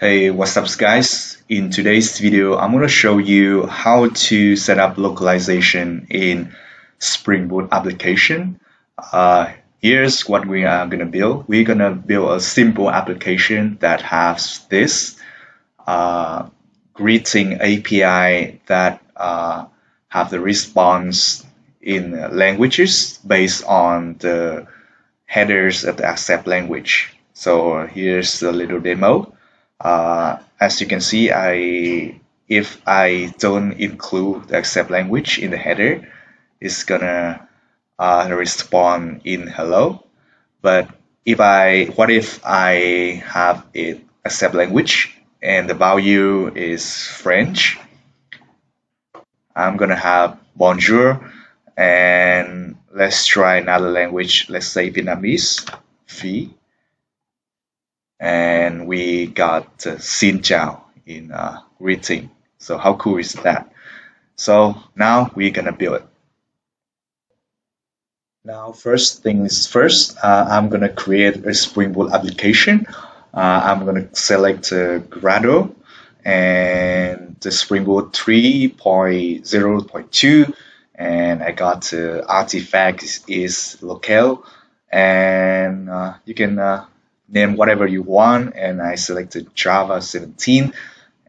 Hey, what's up guys? In today's video, I'm going to show you how to set up localization in Spring Boot application. Uh, here's what we are going to build. We're going to build a simple application that has this uh, greeting API that uh, have the response in languages based on the headers of the accept language. So here's a little demo uh, as you can see I if I don't include the accept language in the header it's gonna uh, respond in hello. But if I what if I have it accept language and the value is French I'm gonna have bonjour. And let's try another language. Let's say Vietnamese. V and we got uh, Xin in uh, greeting. So how cool is that? So now we're gonna build it. Now first things first, uh, I'm gonna create a Spring Boot application. Uh, I'm gonna select uh, Gradle and the Spring Boot 3.0.2 and I got uh, artifact is locale and uh, you can uh, name whatever you want and I selected Java 17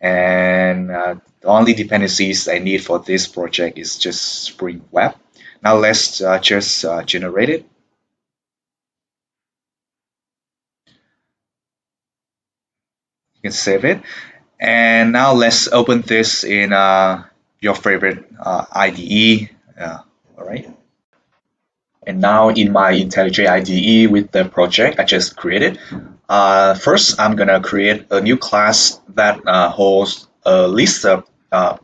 and uh, the only dependencies I need for this project is just Spring Web. Now let's uh, just uh, generate it. You can save it and now let's open this in uh, your favorite uh, IDE. Uh, all right. And now in my IntelliJ IDE with the project I just created, uh, first I'm gonna create a new class that uh, holds a list of uh,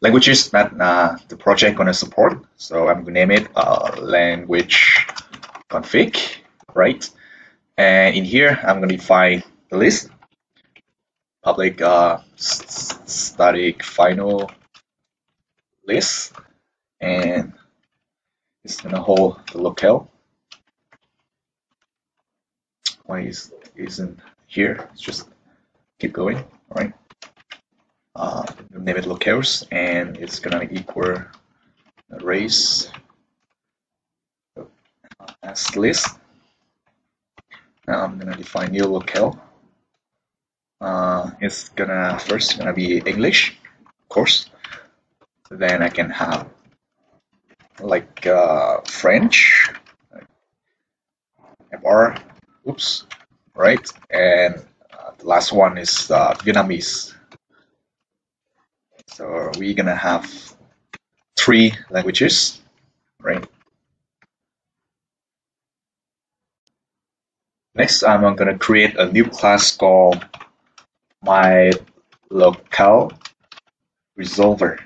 languages that uh, the project gonna support. So I'm gonna name it uh, language config, right? And in here I'm gonna define the list, public uh, static final list, and is gonna hold the locale. Why is isn't here? Let's just keep going. All right. Uh, name it locales, and it's gonna equal Arrays as list. Now I'm gonna define new locale. Uh, it's gonna first gonna be English, of course. Then I can have like uh, French, FR, oops, right? And uh, the last one is uh, Vietnamese. So we're gonna have three languages, right? Next, I'm gonna create a new class called my locale resolver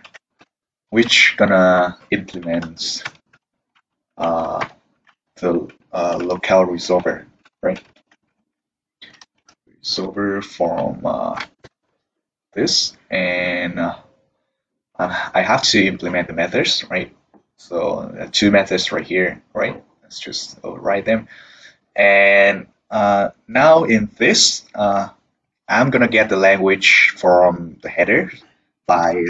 which gonna implement uh, the uh, resolver, right? Resolver from uh, this, and uh, I have to implement the methods, right? So uh, two methods right here, right? Let's just override them. And uh, now in this, I'm gonna get the language from the header by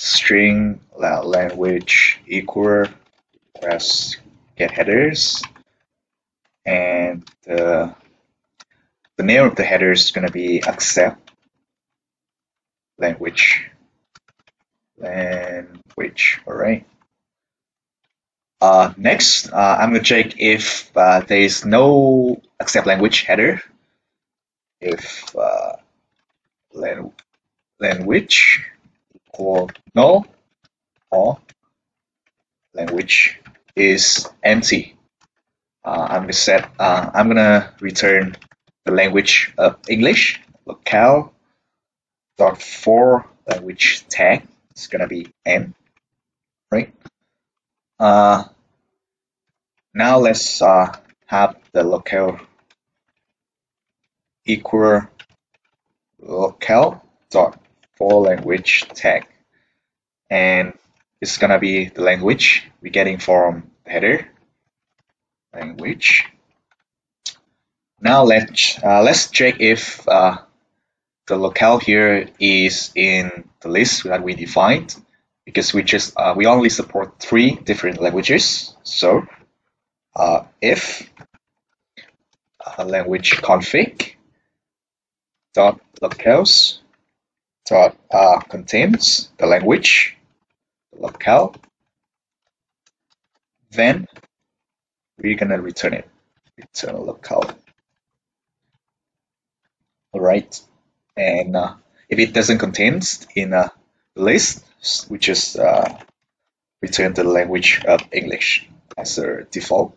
string language equal request get headers. And the, the name of the header is going to be accept language. Language all right uh, next uh, I'm going to check if uh, there is no accept language header. If uh, language or null or language is empty. Uh, I'm gonna set. Uh, I'm gonna return the language of English locale dot for language tag. It's gonna be n, right? Uh, now let's uh, have the locale equal locale dot for language tag. And it's gonna be the language we're getting from the header. Language. Now let's uh, let's check if uh, the locale here is in the list that we defined because we just uh, we only support three different languages. So uh, if uh, language config dot locales dot uh, contains the language locale, then we're gonna return it. Return locale. All right, and uh, if it doesn't contain in a list, we just uh, return the language of English as a default.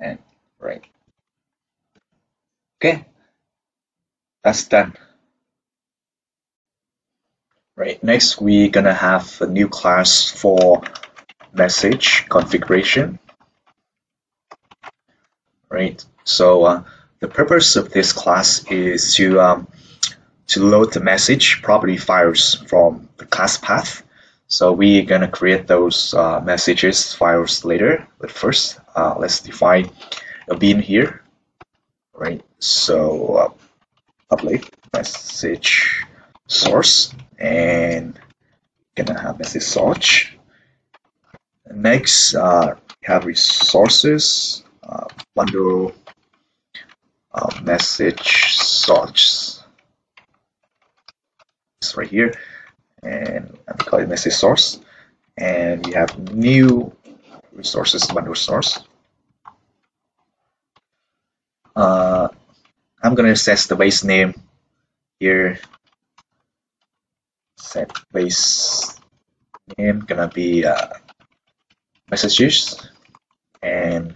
And right. Okay, that's done. Right, next we're gonna have a new class for message configuration. Right, so uh, the purpose of this class is to um, to load the message property files from the class path. So we're gonna create those uh, messages files later. But first, uh, let's define a bean here. Right. So uh, public message source and gonna have message source Next, uh, have resources uh, bundle uh, message source It's right here, and I'm calling message source. And you have new resources bundle source. Uh, I'm gonna set the base name here. Set base name gonna be uh, messages and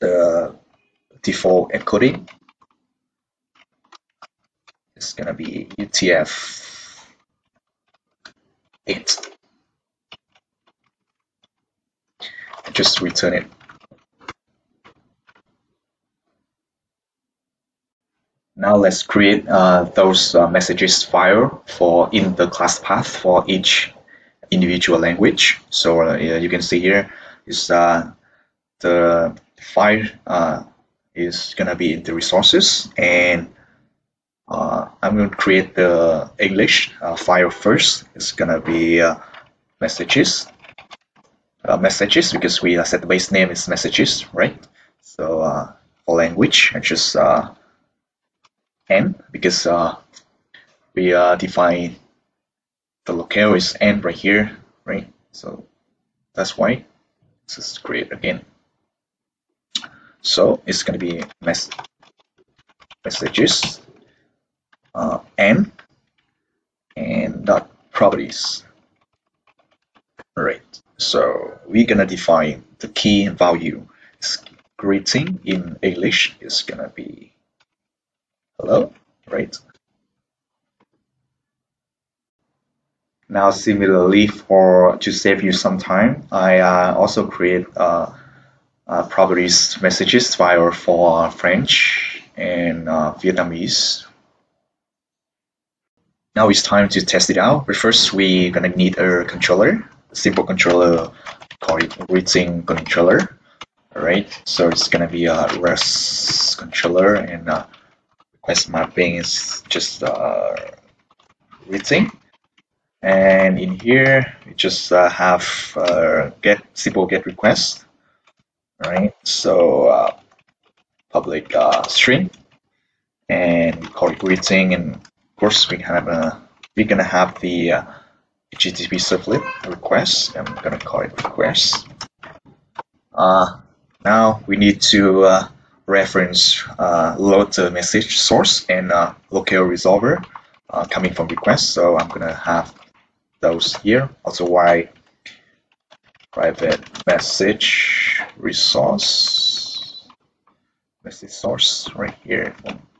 the default encoding is gonna be UTF 8 just return it Now let's create uh, those uh, messages file for in the class path for each individual language. So uh, you can see here is uh, the file uh, is gonna be in the resources and uh, I'm going to create the English file first. It's gonna be messages messages because we set the base name is messages, right? So for language, I just n because uh, we uh, define the locale is n right here, right? So that's why. Let's just create again. So it's going to be mess messages uh, n and dot properties. All right. So we're gonna define the key value. greeting in English is gonna be Hello? Right. Now similarly for to save you some time, I uh, also create uh, uh, properties messages file for French and uh, Vietnamese. Now it's time to test it out. But first we're gonna need a controller, a simple controller called greeting controller. Alright, so it's gonna be a REST controller and uh, request mapping is just uh, written and in here we just uh, have uh, get simple get request right? So uh, public uh, string and we call it greeting. And of course we have a we're gonna have the uh, HTTP servlet request. I'm gonna call it request. Uh, now we need to uh, reference uh, load message source and uh, locale resolver uh, coming from request. So I'm gonna have those here. Also, why private message resource message source right here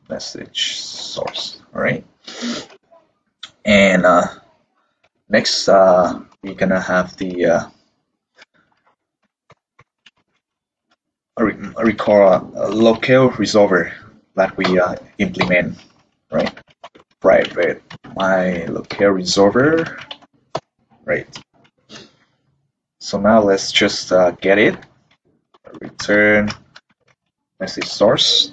message source. All right. And uh, next, uh, we're gonna have the uh, recall a locale resolver that we uh, implement, right? Private my locale resolver, right? So now let's just uh, get it, return message source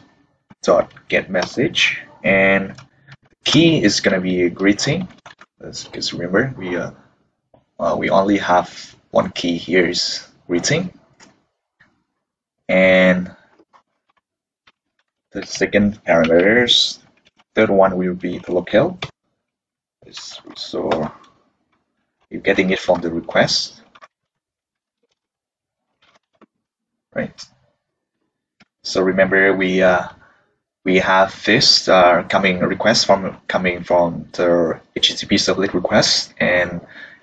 dot get message and key is gonna be a greeting because remember we uh, uh, we only have one key here is greeting and the second parameters third one will be the locale so you're getting it from the request. Right. So remember we uh, we have this uh, coming request from coming from the HTTP servlet request and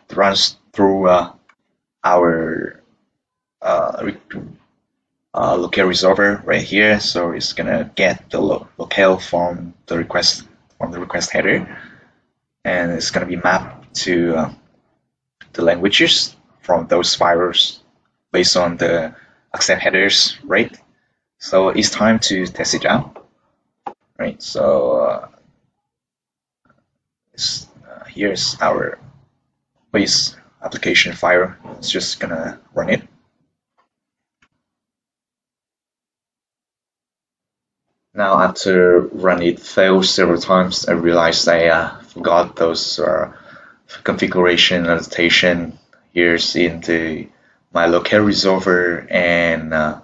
it runs through uh, our uh, locale resolver right here. So it's gonna get the lo locale from the request from the request header, and it's gonna be mapped to uh, the languages from those files based on the accept headers, right? So it's time to test it out right so uh, uh, here's our base application file it's just gonna run it now after run it failed several times I realized I uh, forgot those uh, configuration annotation here's in the my locale resolver and uh,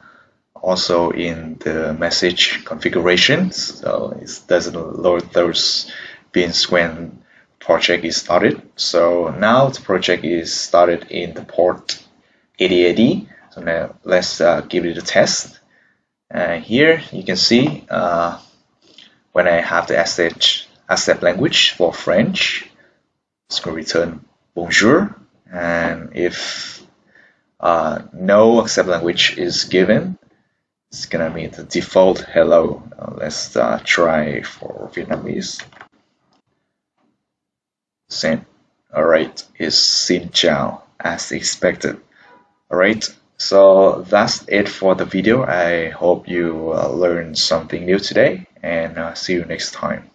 also in the message configuration. So it doesn't load those beans when project is started. So now the project is started in the port 8080 so now let's uh, give it a test and here you can see uh, when I have the accept, accept language for French it's going to return bonjour and if uh, no accept language is given it's gonna be the default hello. Uh, let's uh, try for Vietnamese. same Alright, is Xin Chào as expected. Alright, so that's it for the video. I hope you uh, learned something new today and uh, see you next time.